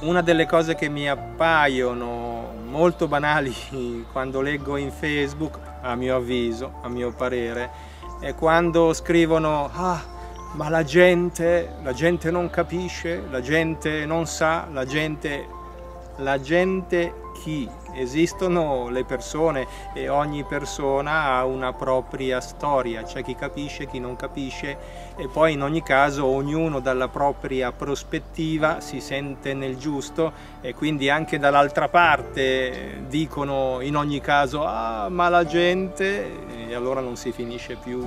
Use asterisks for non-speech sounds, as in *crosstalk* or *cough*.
Una delle cose che mi appaiono molto banali *laughs* quando leggo in Facebook, a mio avviso, a mio parere, è quando scrivono ah, ma la gente, la gente non capisce, la gente non sa, la gente, la gente chi? Esistono le persone e ogni persona ha una propria storia, c'è chi capisce, chi non capisce e poi in ogni caso ognuno dalla propria prospettiva si sente nel giusto e quindi anche dall'altra parte dicono in ogni caso ah ma la gente e allora non si finisce più.